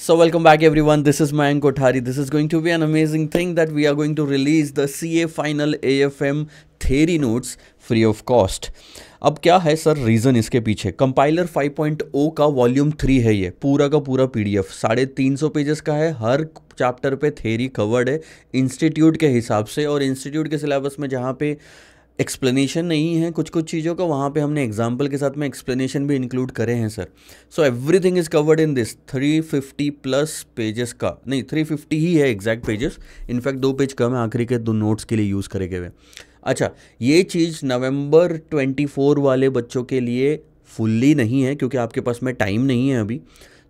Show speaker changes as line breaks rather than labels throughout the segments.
So welcome back everyone this is Mayank Kothari this is going to be an amazing thing that we are going to release the C A final A F M theory notes free of cost अब क्या है sir reason इसके पीछे? Compiler 5.0 का volume three है ये। पूरा का पूरा पी डी एफ़ साढ़े तीन सौ पेजेस का है। हर चैप्टर पे थेरी कवर्ड है। इंस्टीट्यूट के हिसाब से और इंस्टीट्यूट के सिलेबस में जहाँ पे एक्सप्लेनेशन नहीं है कुछ कुछ चीज़ों का, वहाँ पे हमने एग्ज़ाम्पल के साथ में एक्सप्लेनेशन भी इंक्लूड करे हैं sir so everything is covered in this 350 plus pages का. नहीं 350 ही है एग्जैक्ट पेजेस इनफैक्ट दो पेज कम है, आखिरी के दो नोट्स के लिए यूज़ करे गए हुए अच्छा ये चीज़ नवंबर 24 वाले बच्चों के लिए फुल्ली नहीं है, क्योंकि आपके पास में टाइम नहीं है अभी.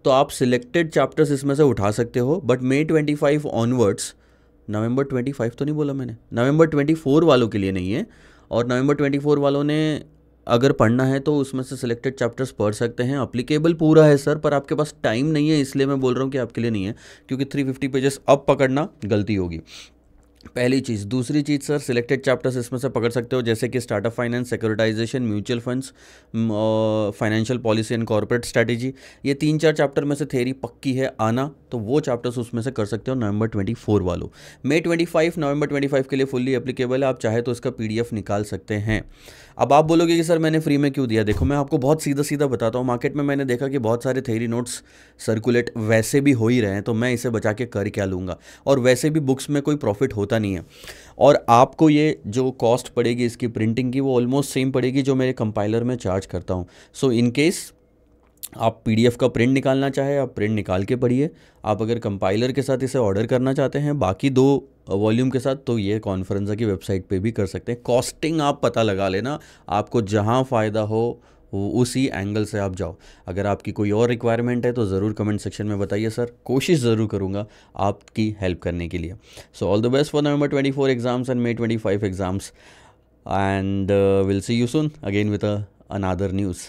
तो आप सिलेक्टेड चैप्टर्स इसमें से उठा सकते हो बट मे 25 ऑनवर्ड्स नवंबर 25 तो नहीं बोला मैंने. नवंबर 24 वालों के लिए नहीं है और नवंबर 24 वालों ने अगर पढ़ना है तो उसमें से सिलेक्टेड चैप्टर्स पढ़ सकते हैं। अप्लीकेबल पूरा है सर पर आपके पास टाइम नहीं है, इसलिए मैं बोल रहा हूँ कि आपके लिए नहीं है, क्योंकि 350 पेजेस अब पकड़ना गलती होगी। पहली चीज़। दूसरी चीज़, सर सिलेक्टेड चैप्टर्स इसमें से पकड़ सकते हो, जैसे कि startup finance securitization mutual funds financial policy and corporate strategy ये तीन चार चैप्टर में से थेरी पक्की है, आना तो वो चैप्टर्स उसमें से कर सकते हो नवंबर ट्वेंटी फोर वालों। May twenty five November twenty five के लिए फुल्ली एप्लीकेबल है, आप चाहे तो इसका पी निकाल सकते हैं। अब आप बोलोगे कि, सर, मैंने फ्री में क्यों दिया? देखो, मैं आपको बहुत सीधा सीधा बताता हूँ। मार्केट में मैंने देखा कि बहुत सारे थेरी नोट्स सर्कुलेट वैसे भी हो ही रहे हैं तो मैं इसे बचा के कर क्या लूँगा? और वैसे भी बुक्स में कोई प्रॉफिट होता नहीं है। और आपको ये जो कॉस्ट पड़ेगी इसकी प्रिंटिंग की, वो ऑलमोस्ट सेम पड़ेगी जो मेरे कंपाइलर में चार्ज करता हूँ। सो इन केस आप पीडीएफ का प्रिंट निकालना चाहे, आप प्रिंट निकाल के पढ़िए। आप अगर कंपाइलर के साथ इसे ऑर्डर करना चाहते हैं, बाकी दो वॉल्यूम के साथ तो ये कॉन्फ्रेंसा की वेबसाइट पे भी कर सकते हैं। कॉस्टिंग आप पता लगा लेना, आपको जहाँ फ़ायदा हो उसी एंगल से आप जाओ। अगर आपकी कोई और रिक्वायरमेंट है तो ज़रूर कमेंट सेक्शन में बताइए सर कोशिश ज़रूर करूँगा आपकी हेल्प करने के लिए। So all the best for November twenty four exams and May twenty five exams and will see you soon again with another news